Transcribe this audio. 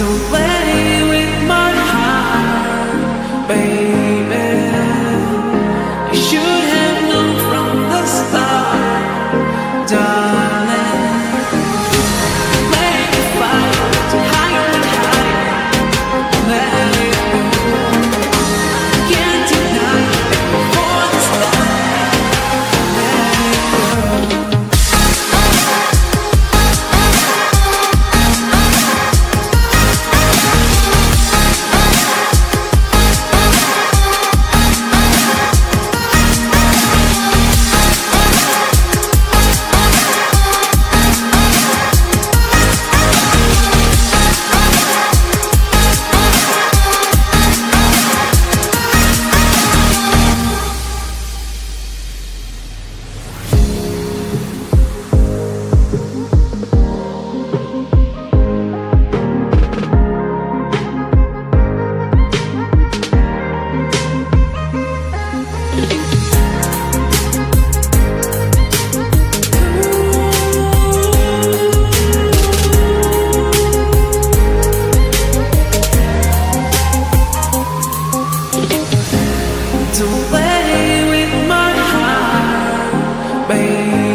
So baby.